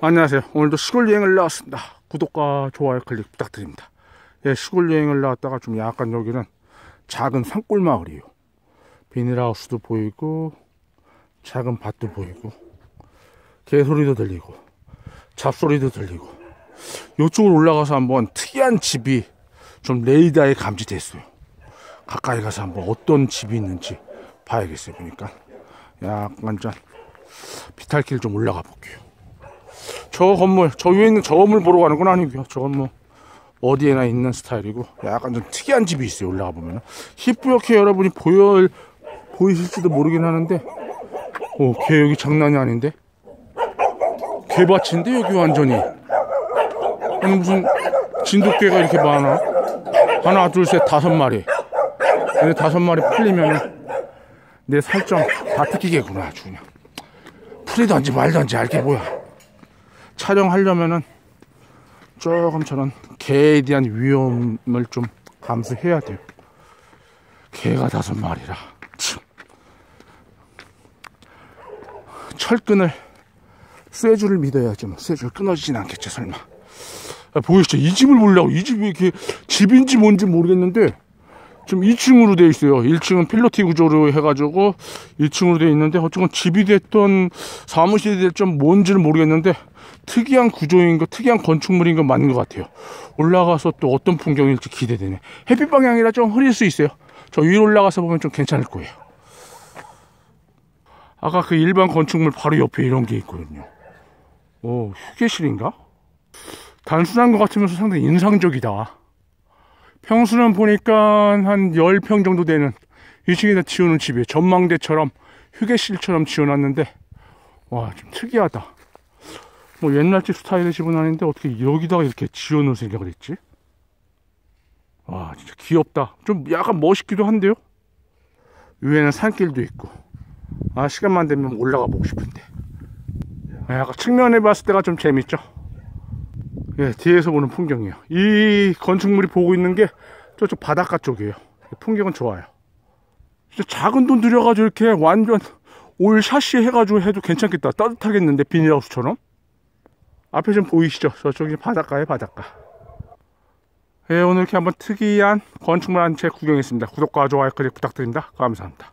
안녕하세요. 오늘도 시골 여행을 나왔습니다. 구독과 좋아요 클릭 부탁드립니다. 예, 시골 여행을 나왔다가 좀 약간 여기는 작은 산골 마을이에요. 비닐하우스도 보이고 작은 밭도 보이고 개소리도 들리고 잡소리도 들리고 이쪽으로 올라가서 한번 특이한 집이 좀 레이더에 감지됐어요. 가까이 가서 한번 어떤 집이 있는지 봐야겠어요. 보니까 약간 좀 비탈길 좀 올라가 볼게요. 저 건물, 저 위에 있는 저 건물 보러 가는 건 아니고요. 저건 뭐 어디에나 있는 스타일이고 약간 좀 특이한 집이 있어요. 올라가 보면 희뿌옇게 여러분이 보여 보이실지도 모르긴 하는데, 오, 개 여기 장난이 아닌데? 개밭인데 여기 완전히 아니 무슨 진돗개가 이렇게 많아? 하나, 둘, 셋, 다섯 마리. 근데 다섯 마리 풀리면 내 살점 다 뜯기겠구나 아주 그냥. 풀이던지 말던지 알게 뭐야. 촬영하려면은 조금 저는 개에 대한 위험을 좀 감수해야 돼요. 개가 다섯 마리라. 참. 철끈을 쇠줄을 믿어야죠. 뭐. 쇠줄 끊어지진 않겠죠, 설마. 아, 보이시죠? 이 집을 보려고 이 집이 이렇게 집인지 뭔지 모르겠는데 좀 2층으로 되어 있어요. 1층은 필로티 구조로 해가지고 2층으로 되어 있는데 어쨌건 집이 됐던 사무실이 됐던 뭔지는 모르겠는데 특이한 구조인 거, 특이한 건축물인 건 맞는 것 같아요. 올라가서 또 어떤 풍경일지 기대되네. 햇빛 방향이라 좀 흐릴 수 있어요. 저 위로 올라가서 보면 좀 괜찮을 거예요. 아까 그 일반 건축물 바로 옆에 이런 게 있거든요. 오, 휴게실인가? 단순한 것 같으면서 상당히 인상적이다. 평수는 보니까 한 10평 정도 되는 2층에다 지어놓은 집이에요. 전망대처럼 휴게실처럼 지어놨는데 와 좀 특이하다. 뭐 옛날 집 스타일의 집은 아닌데 어떻게 여기다가 이렇게 지어놓을 생각을 했지? 와 진짜 귀엽다. 좀 약간 멋있기도 한데요. 위에는 산길도 있고 아 시간만 되면 올라가 보고 싶은데 약간 측면에 봤을 때가 좀 재밌죠. 예, 뒤에서 보는 풍경이에요. 이 건축물이 보고 있는 게 저쪽 바닷가 쪽이에요. 풍경은 좋아요. 진짜 작은 돈 들여가지고 이렇게 완전 올 샤시 해가지고 해도 괜찮겠다. 따뜻하겠는데 비닐하우스처럼. 앞에 좀 보이시죠? 저쪽이 바닷가에 바닷가. 예, 오늘 이렇게 한번 특이한 건축물 한 채 구경했습니다. 구독과 좋아요 클릭 부탁드립니다. 감사합니다.